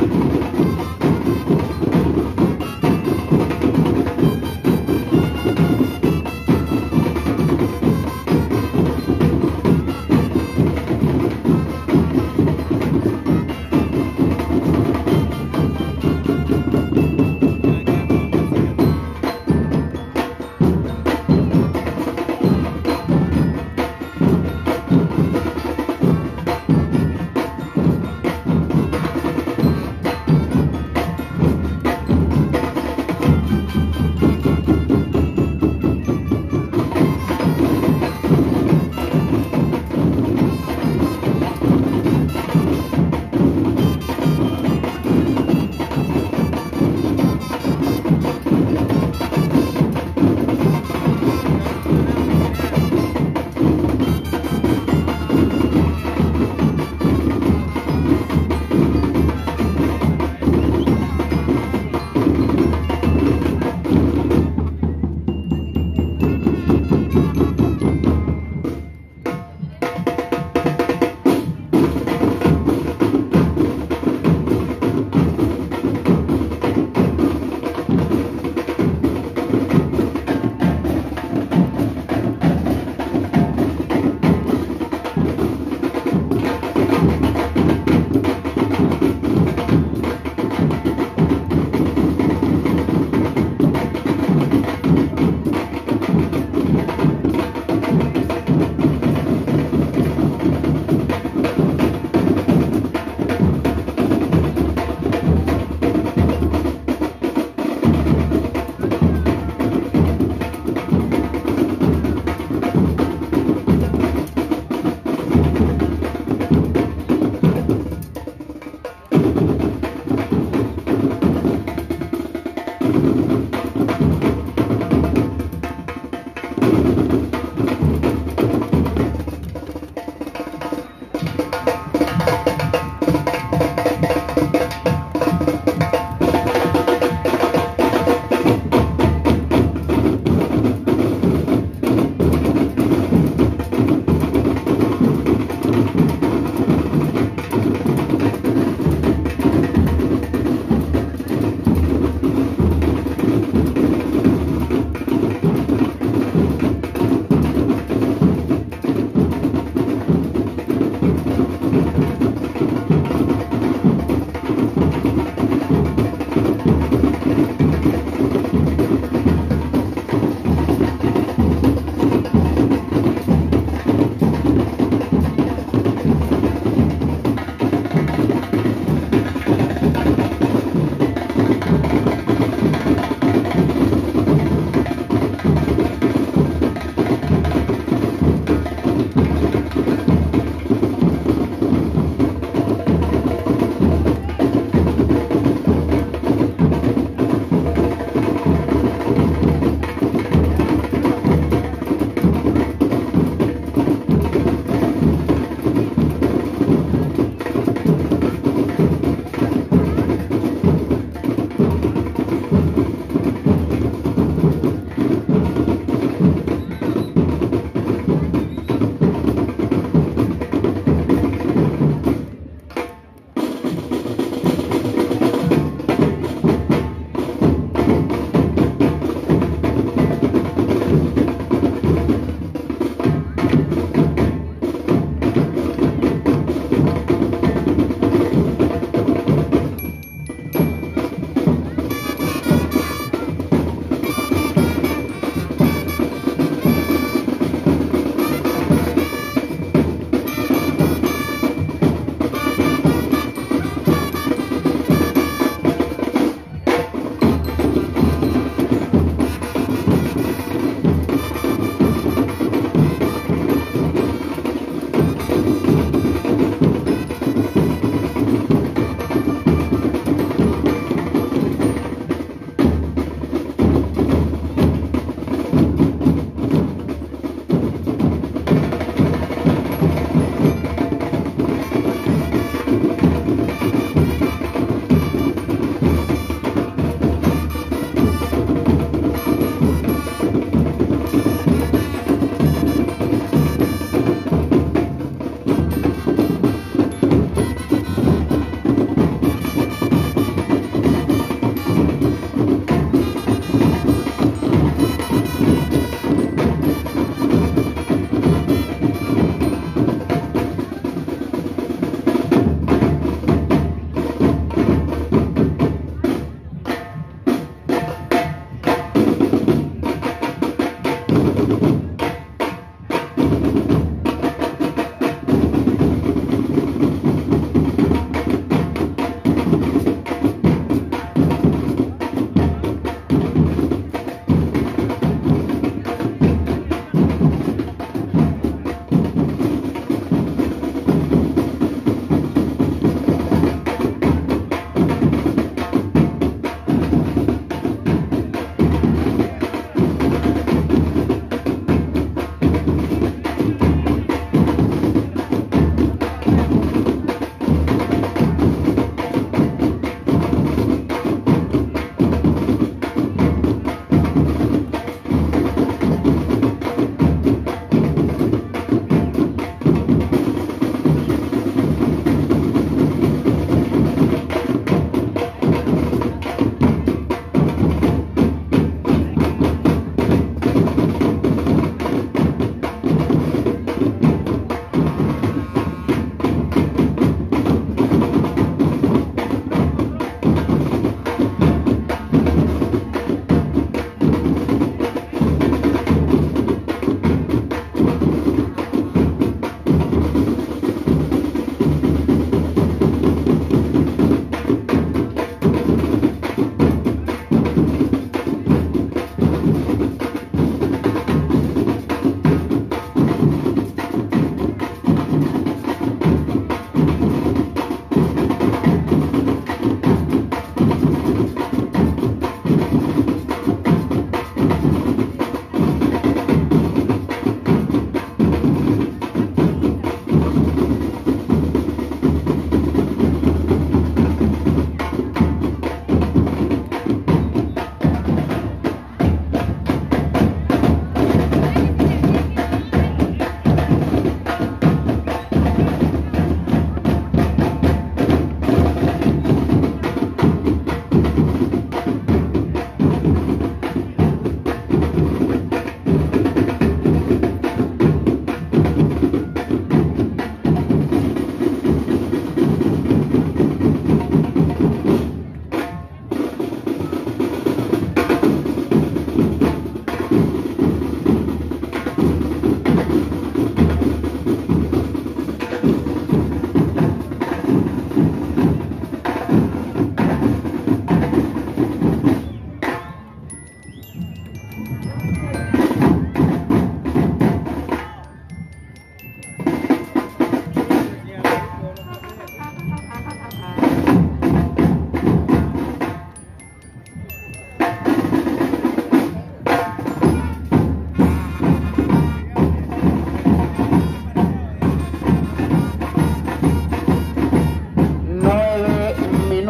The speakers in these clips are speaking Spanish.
あ!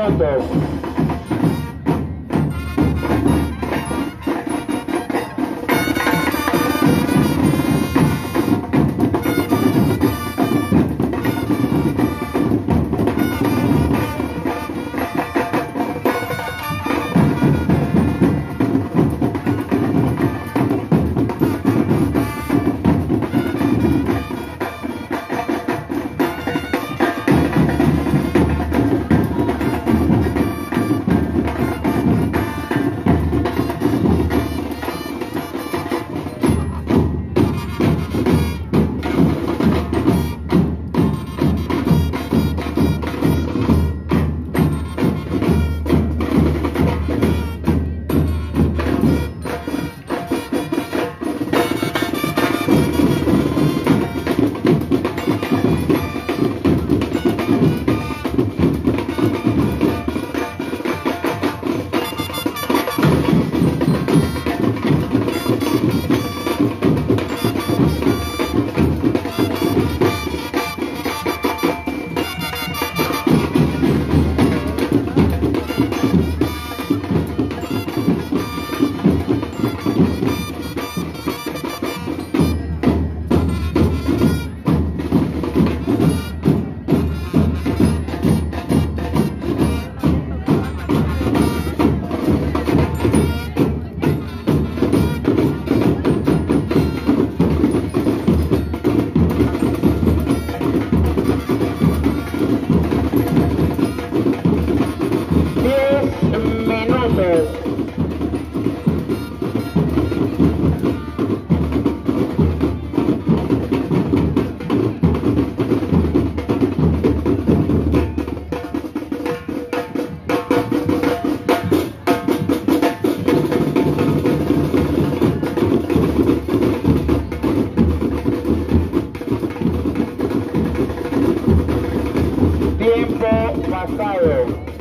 Orlando. Tiempo pasado.